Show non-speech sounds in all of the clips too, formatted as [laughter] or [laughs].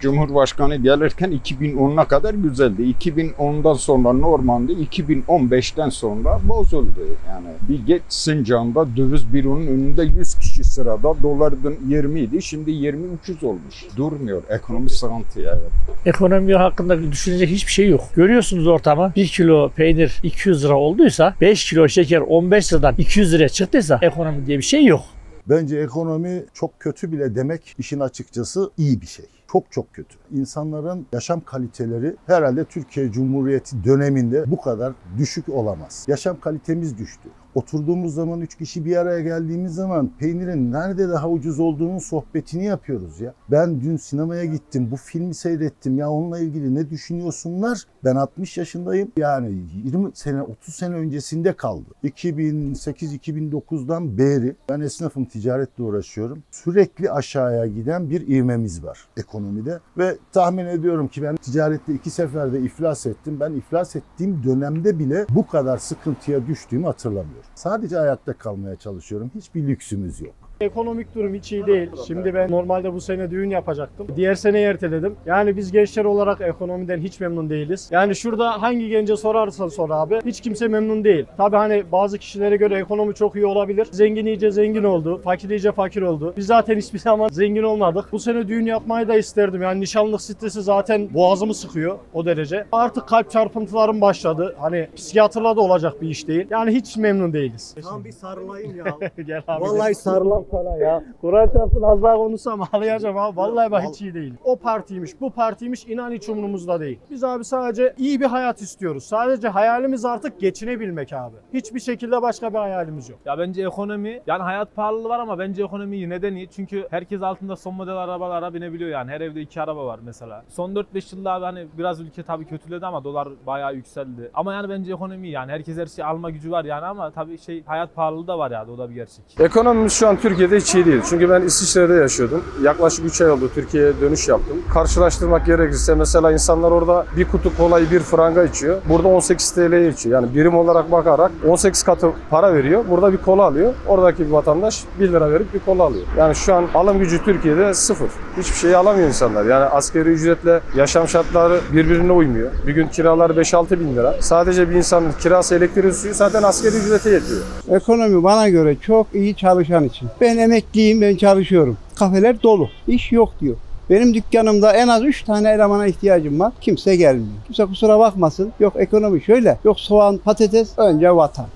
Cumhurbaşkanı gelirken 2010'a kadar güzeldi. 2010'dan sonra normalde 2015'ten sonra bozuldu. Yani bir geç Sincan'da döviz büronun önünde 100 kişi sırada doların 20 idi şimdi 2300 olmuş. Durmuyor. Ekonomi sıkıntı evet. Ekonomi hakkında düşünecek hiçbir şey yok. Görüyorsunuz ortamı. 1 kilo peynir 200 lira olduysa 5 kilo şeker 15 liradan 200 liraya çıktıysa ekonomi diye bir şey yok. Bence ekonomi çok kötü bile demek işin açıkçası iyi bir şey. Çok çok kötü. İnsanların yaşam kaliteleri herhalde Türkiye Cumhuriyeti döneminde bu kadar düşük olamaz. Yaşam kalitemiz düştü. Oturduğumuz zaman üç kişi bir araya geldiğimiz zaman peynirin nerede daha ucuz olduğunun sohbetini yapıyoruz ya. Ben dün sinemaya gittim, bu filmi seyrettim ya onunla ilgili ne düşünüyorsunlar? Ben 60 yaşındayım. Yani 20 sene, 30 sene öncesinde kaldı. 2008-2009'dan beri ben esnafım, ticaretle uğraşıyorum. Sürekli aşağıya giden bir ivmemiz var ekonomide. Ve tahmin ediyorum ki ben ticarette iki seferde iflas ettim. Ben iflas ettiğim dönemde bile bu kadar sıkıntıya düştüğümü hatırlamıyorum. Sadece ayakta kalmaya çalışıyorum. Hiçbir lüksümüz yok. Ekonomik durum hiç iyi değil. Şimdi ben normalde bu sene düğün yapacaktım. Diğer sene erteledim. Yani biz gençler olarak ekonomiden hiç memnun değiliz. Yani şurada hangi gence sorarsan sor abi hiç kimse memnun değil. Tabi hani bazı kişilere göre ekonomi çok iyi olabilir. Zengin iyice zengin oldu. Fakir iyice fakir oldu. Biz zaten hiçbir [laughs] zaman zengin olmadık. Bu sene düğün yapmayı da isterdim. Yani nişanlık stresi zaten boğazımı sıkıyor o derece. Artık kalp çarpıntılarım başladı. Hani psikiyatrla da olacak bir iş değil. Yani hiç memnun değiliz. Tam bir sarılayım ya. [laughs] Gel abi. Vallahi sarılam sana ya. Kur'an çarpsın az daha konuşsam ağlayacağım abi. Vallahi ben hiç iyi değilim. O partiymiş, bu partiymiş inan hiç umurumuzda değil. Biz abi sadece iyi bir hayat istiyoruz. Sadece hayalimiz artık geçinebilmek abi. Hiçbir şekilde başka bir hayalimiz yok. Ya bence ekonomi yani hayat pahalılığı var ama bence ekonomi iyi. Neden iyi? Çünkü herkes altında son model arabalara binebiliyor yani. Her evde iki araba var mesela. Son 4-5 yılda abi hani biraz ülke tabii kötüledi ama dolar bayağı yükseldi. Ama yani bence ekonomi yani. Herkes her şey alma gücü var yani ama tabii şey hayat pahalılığı da var yani o da bir gerçek. Ekonomimiz şu an Türkiye'de hiç iyi değil. Çünkü ben İsviçre'de yaşıyordum. Yaklaşık 3 ay oldu Türkiye'ye dönüş yaptım. Karşılaştırmak gerekirse mesela insanlar orada bir kutu kolayı bir franga içiyor. Burada 18 TL'ye içiyor. Yani birim olarak bakarak 18 katı para veriyor. Burada bir kola alıyor. Oradaki bir vatandaş 1 lira verip bir kola alıyor. Yani şu an alım gücü Türkiye'de sıfır. Hiçbir şey alamıyor insanlar. Yani askeri ücretle yaşam şartları birbirine uymuyor. Bir gün kiralar 5-6 bin lira. Sadece bir insanın kirası elektriği suyu zaten askeri ücrete yetiyor. Ekonomi bana göre çok iyi çalışan için. Ben emekliyim, ben çalışıyorum. Kafeler dolu, iş yok diyor. Benim dükkanımda en az 3 tane elemana ihtiyacım var. Kimse gelmiyor. Kimse kusura bakmasın. Yok ekonomi şöyle. Yok soğan, patates, önce vatan.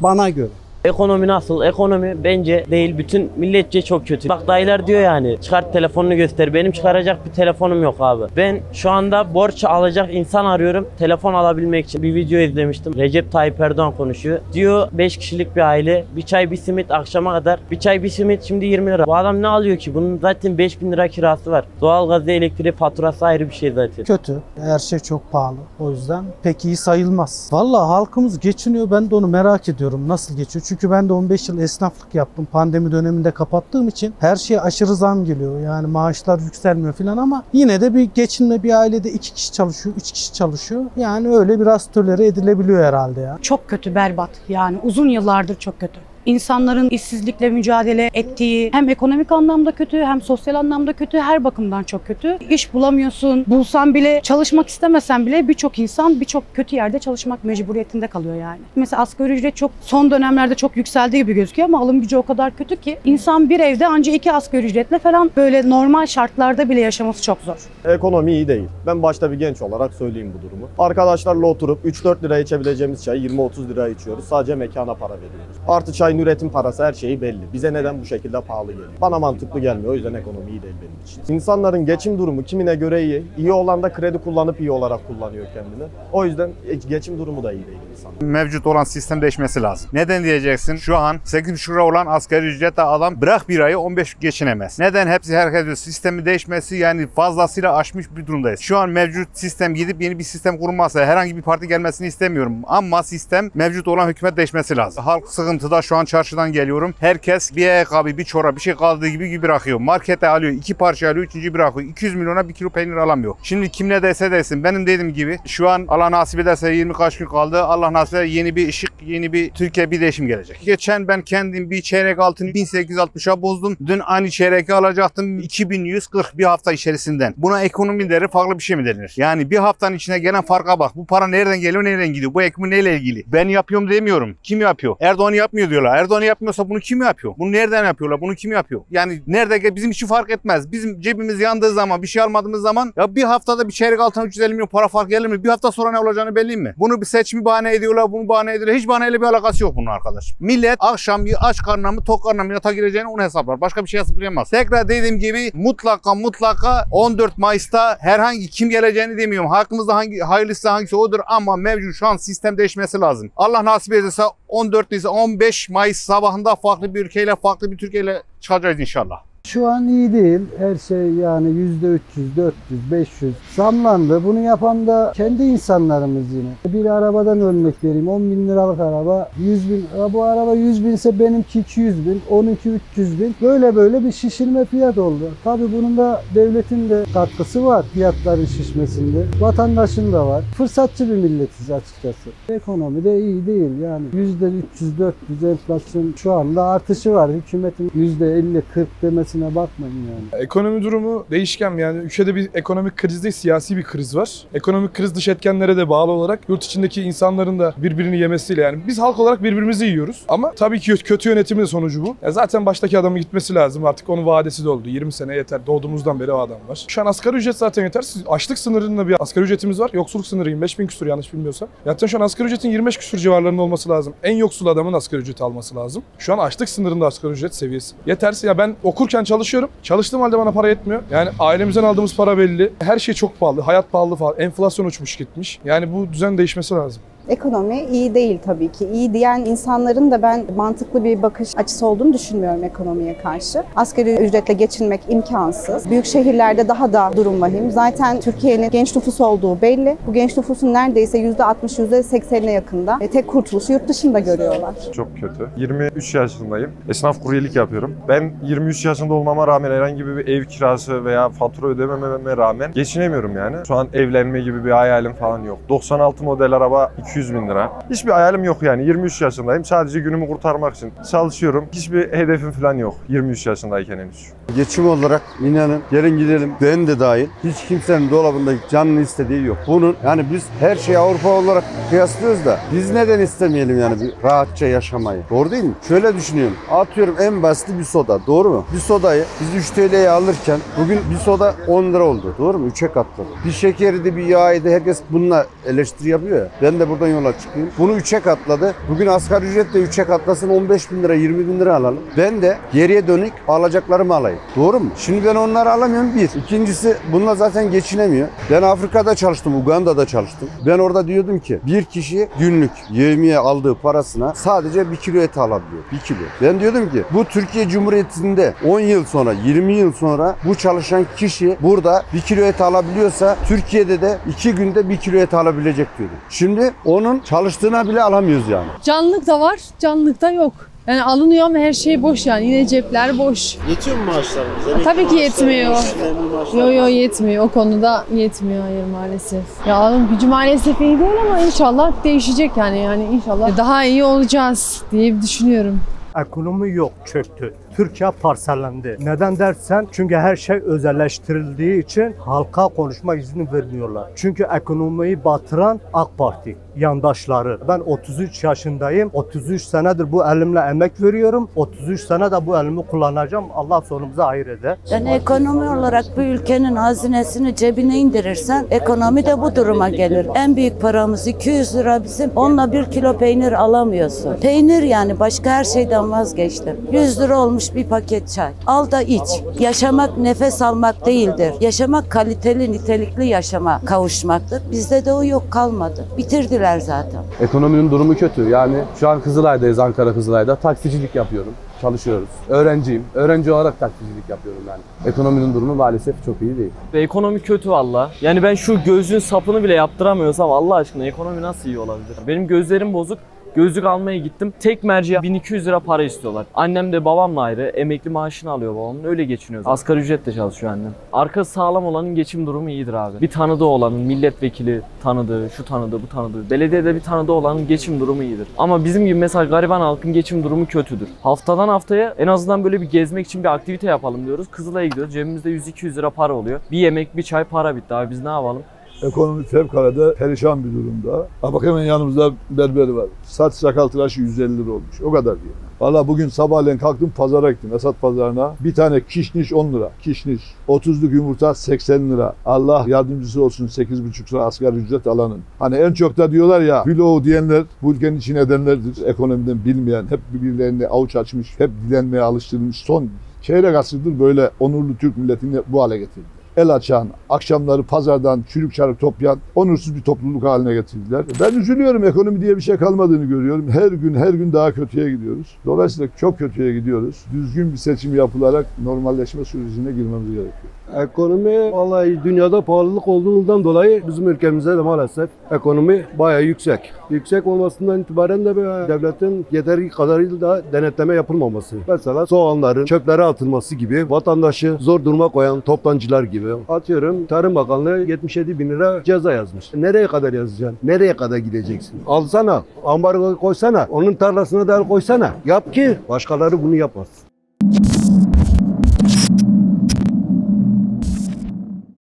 Bana göre. Ekonomi nasıl? Ekonomi bence değil bütün milletçe çok kötü. Bak dayılar diyor yani çıkart telefonunu göster. Benim çıkaracak bir telefonum yok abi. Ben şu anda borç alacak insan arıyorum. Telefon alabilmek için bir video izlemiştim. Recep Tayyip Erdoğan konuşuyor. Diyor 5 kişilik bir aile. Bir çay bir simit akşama kadar. Bir çay bir simit şimdi 20 lira. Bu adam ne alıyor ki? Bunun zaten 5000 lira kirası var. Doğalgaz, elektrik faturası ayrı bir şey zaten. Kötü. Her şey çok pahalı. O yüzden pek iyi sayılmaz. Vallahi halkımız geçiniyor. Ben de onu merak ediyorum. Nasıl geçiyor? Çünkü ben de 15 yıl esnaflık yaptım. Pandemi döneminde kapattığım için her şeye aşırı zam geliyor. Yani maaşlar yükselmiyor falan ama yine de bir geçinme bir ailede iki kişi çalışıyor, üç kişi çalışıyor. Yani öyle biraz tolere edilebiliyor herhalde ya. Çok kötü, berbat. Yani uzun yıllardır çok kötü. İnsanların işsizlikle mücadele ettiği hem ekonomik anlamda kötü hem sosyal anlamda kötü her bakımdan çok kötü. İş bulamıyorsun. Bulsan bile çalışmak istemesen bile birçok insan birçok kötü yerde çalışmak mecburiyetinde kalıyor yani. Mesela asgari ücret çok son dönemlerde çok yükseldiği gibi gözüküyor ama alım gücü o kadar kötü ki insan bir evde ancak iki asgari ücretle falan böyle normal şartlarda bile yaşaması çok zor. Ekonomi iyi değil. Ben başta bir genç olarak söyleyeyim bu durumu. Arkadaşlarla oturup 3-4 liraya içebileceğimiz çayı 20-30 liraya içiyoruz. Sadece mekana para veriyoruz. Artı çayın üretim parası her şeyi belli. Bize neden bu şekilde pahalı geliyor? Bana mantıklı gelmiyor. O yüzden ekonomi iyi değil benim için. İnsanların geçim durumu kimine göre iyi. İyi olan da kredi kullanıp iyi olarak kullanıyor kendini. O yüzden geçim durumu da iyi değil insan. Mevcut olan sistem değişmesi lazım. Neden diyeceksin? Şu an 8,5 lira olan asgari ücretle adam bırak bir ayı 15 geçinemez. Neden? Hepsi herkes. Sistemi değişmesi yani fazlasıyla aşmış bir durumdayız. Şu an mevcut sistem gidip yeni bir sistem kurulmazsa herhangi bir parti gelmesini istemiyorum. Ama sistem mevcut olan hükümet değişmesi lazım. Halk sıkıntıda şu an çarşıdan geliyorum. Herkes bir ayakkabı, bir çorap, bir şey kaldığı gibi gibi bırakıyor. Markete alıyor, iki parça alıyor, üçüncü bırakıyor. 200 milyona bir kilo peynir alamıyor. Şimdi kim ne dese desin. Benim dediğim gibi şu an Allah nasip ederse 20 kaç gün kaldı. Allah nasip eder yeni bir ışık, yeni bir Türkiye bir değişim gelecek. Geçen ben kendim bir çeyrek altını 1860'a bozdum. Dün aynı çeyreği alacaktım 2140 bir hafta içerisinden. Buna ekonomi deri farklı bir şey mi denir? Yani bir haftanın içine gelen farka bak. Bu para nereden geliyor, nereden gidiyor? Bu ekonomi neyle ilgili? Ben yapıyorum demiyorum. Kim yapıyor? Erdoğan yapmıyor diyorlar. Erdoğan yapmıyorsa bunu kim yapıyor? Bunu nereden yapıyorlar? Bunu kim yapıyor? Yani nerede bizim için fark etmez. Bizim cebimiz yandığı zaman, bir şey almadığımız zaman ya bir haftada bir çeyrek altına 350 milyon para fark gelir mi? Bir hafta sonra ne olacağını belli mi? Bunu bir seçimi bahane ediyorlar, bunu bahane ediyorlar. Hiç bahaneyle bir alakası yok bunun arkadaş. Millet akşam bir aç karnına mı, tok karnına mı yata gireceğini onu hesaplar. Başka bir şey hesaplayamaz. Tekrar dediğim gibi mutlaka mutlaka 14 Mayıs'ta herhangi kim geleceğini demiyorum. Hakkımızda hangi hayırlısı hangisi odur ama mevcut şu an sistem değişmesi lazım. Allah nasip ederse 14 Nisan 15 Mayıs sabahında farklı bir ülkeyle farklı bir Türkiye ile çıkacağız inşallah. Şu an iyi değil. Her şey yani yüzde 300, 400, 500 zamlandı. Bunu yapan da kendi insanlarımız yine. Bir arabadan örnek vereyim. 10 bin liralık araba 100 bin. Bu araba 100 binse benimki 200 bin, onunki 300 bin. Böyle böyle bir şişirme fiyat oldu. Tabii bunun da devletin de katkısı var fiyatların şişmesinde. Vatandaşın da var. Fırsatçı bir milletiz açıkçası. Ekonomi de iyi değil yani. Yüzde 300-400 enflasyon şu anda artışı var. Hükümetin yüzde 50-40 demesi kendisine bakmayın yani. Ekonomi durumu değişken yani ülkede bir ekonomik kriz değil siyasi bir kriz var. Ekonomik kriz dış etkenlere de bağlı olarak yurt içindeki insanların da birbirini yemesiyle yani biz halk olarak birbirimizi yiyoruz. Ama tabii ki kötü yönetimin sonucu bu. Ya zaten baştaki adamın gitmesi lazım artık onun vadesi de oldu. 20 sene yeter. Doğduğumuzdan beri o adam var. Şu an asgari ücret zaten yeter. Açlık sınırında bir asgari ücretimiz var. Yoksulluk sınırı 25 bin küsur yanlış bilmiyorsam. Zaten şu an asgari ücretin 25 küsur civarlarında olması lazım. En yoksul adamın asgari ücreti alması lazım. Şu an açlık sınırında asgari ücret seviyesi. Yeterse ya ben okurken çalışıyorum. Çalıştığım halde bana para yetmiyor. Yani ailemizden aldığımız para belli. Her şey çok pahalı. Hayat pahalı falan. Enflasyon uçmuş gitmiş. Yani bu düzen değişmesi lazım. Ekonomi iyi değil tabii ki. İyi diyen insanların da ben mantıklı bir bakış açısı olduğunu düşünmüyorum ekonomiye karşı. Asgari ücretle geçinmek imkansız. Büyük şehirlerde daha da durum vahim. Zaten Türkiye'nin genç nüfus olduğu belli. Bu genç nüfusun neredeyse %60, %80'ine yakında. E, tek kurtuluşu yurt dışında görüyorlar. Çok kötü. 23 yaşındayım. Esnaf kuryelik yapıyorum. Ben 23 yaşında olmama rağmen herhangi bir ev kirası veya fatura ödemememe rağmen geçinemiyorum yani. Şu an evlenme gibi bir hayalim falan yok. 96 model araba 200 bin lira. Hiçbir hayalim yok yani. 23 yaşındayım. Sadece günümü kurtarmak için çalışıyorum. Hiçbir hedefim falan yok 23 yaşındayken henüz. Geçim olarak inanın gelin gidelim ben de dahil hiç kimsenin dolabında canını istediği yok. Bunun yani biz her şeyi Avrupa olarak kıyaslıyoruz da biz neden istemeyelim yani bir rahatça yaşamayı? Doğru değil mi? Şöyle düşünüyorum. Atıyorum en basiti bir soda. Doğru mu? Bir sodayı biz 3 TL'ye alırken bugün bir soda 10 lira oldu. Doğru mu? 3'e katladı. Bir şekeri bir yağı herkes bununla eleştiri yapıyor ya. Ben de buradan yola çıkayım. Bunu 3'e katladı. Bugün asgari ücret de 3'e katlasın 15 bin lira 20 bin lira alalım. Ben de geriye dönük alacaklarımı alayım. Doğru mu? Şimdi ben onları alamıyorum bir. İkincisi bununla zaten geçinemiyor. Ben Afrika'da çalıştım, Uganda'da çalıştım. Ben orada diyordum ki bir kişi günlük yevmiye aldığı parasına sadece bir kilo et alabiliyor. Bir kilo. Ben diyordum ki bu Türkiye Cumhuriyeti'nde 10 yıl sonra, 20 yıl sonra bu çalışan kişi burada bir kilo et alabiliyorsa Türkiye'de de 2 günde bir kilo et alabilecek diyordum. Şimdi onun çalıştığına bile alamıyoruz yani. Canlılık da var, canlılık da yok. Yani alınıyor ama her şey boş yani. Yine cepler boş. Yetiyor mu maaşlarınız? Ha, Emekli Tabii ki yetmiyor. memur maaşları. Yo yo yetmiyor. O konuda yetmiyor hayır maalesef. Ya alım gücü maalesef iyi değil ama inşallah değişecek yani. Yani inşallah daha iyi olacağız diye düşünüyorum. Ekonomi yok, çöktü. Türkiye parsellendi. Neden dersen çünkü her şey özelleştirildiği için halka konuşma izni vermiyorlar. Çünkü ekonomiyi batıran AK Parti yandaşları. Ben 33 yaşındayım. 33 senedir bu elimle emek veriyorum. 33 sene de bu elimi kullanacağım. Allah sonumuza hayır eder. Yani ekonomi olarak bir ülkenin hazinesini cebine indirirsen ekonomi de bu duruma gelir. En büyük paramız 200 lira bizim. Onunla bir kilo peynir alamıyorsun. Peynir yani başka her şeyden vazgeçtim. 100 lira olmuş bir paket çay. Al da iç. Yaşamak nefes almak değildir. Yaşamak kaliteli nitelikli yaşama kavuşmaktır. Bizde de o yok kalmadı. Bitirdiler zaten. Ekonominin durumu kötü. Yani şu an Kızılay'dayız, Ankara Kızılay'da. Taksicilik yapıyorum. Çalışıyoruz. Öğrenciyim. Öğrenci olarak taksicilik yapıyorum yani. Ekonominin durumu maalesef çok iyi değil. Ve ekonomi kötü valla. Yani ben şu gözün sapını bile yaptıramıyorsam Allah aşkına ekonomi nasıl iyi olabilir? Benim gözlerim bozuk. Gözlük almaya gittim. Tek merceğe 1200 lira para istiyorlar. Annem de babamla ayrı. Emekli maaşını alıyor babamın. Öyle geçiniyoruz. Asgari ücretle çalışıyor annem. Arkası sağlam olanın geçim durumu iyidir abi. Bir tanıdığı olanın, milletvekili tanıdığı, şu tanıdığı, bu tanıdığı. Belediyede bir tanıdığı olanın geçim durumu iyidir. Ama bizim gibi mesela gariban halkın geçim durumu kötüdür. Haftadan haftaya en azından böyle bir gezmek için bir aktivite yapalım diyoruz. Kızılay'a gidiyoruz. Cebimizde 100-200 lira para oluyor. Bir yemek, bir çay para bitti abi. Biz ne yapalım? Ekonomi fevkalade perişan bir durumda. Ha bak hemen yanımızda berber var. Saç sakal tıraşı 150 lira olmuş. O kadar diyor. Valla bugün sabahleyin kalktım pazara gittim. Esat pazarına. Bir tane kişniş 10 lira. Kişniş. 30'luk yumurta 80 lira. Allah yardımcısı olsun 8,5 lira asgari ücret alanın. Hani en çok da diyorlar ya below diyenler bu ülkenin için edenlerdir. Ekonomiden bilmeyen, hep birbirlerini avuç açmış, hep dilenmeye alıştırılmış. Son çeyrek asırdır böyle onurlu Türk milletini bu hale getirdi el açan, akşamları pazardan çürük çarık toplayan onursuz bir topluluk haline getirdiler. Ben üzülüyorum. Ekonomi diye bir şey kalmadığını görüyorum. Her gün her gün daha kötüye gidiyoruz. Dolayısıyla çok kötüye gidiyoruz. Düzgün bir seçim yapılarak normalleşme sürecine girmemiz gerekiyor. Ekonomi vallahi dünyada pahalılık olduğundan dolayı bizim ülkemizde de maalesef ekonomi bayağı yüksek. Yüksek olmasından itibaren de devletin yeteri kadarıyla da denetleme yapılmaması. Mesela soğanların çöplere atılması gibi vatandaşı zor duruma koyan toptancılar gibi. Atıyorum Tarım Bakanlığı 77 bin lira ceza yazmış. Nereye kadar yazacaksın? Nereye kadar gideceksin? Alsana, ambargo koysana, onun tarlasına da el koysana. Yap ki başkaları bunu yapmasın.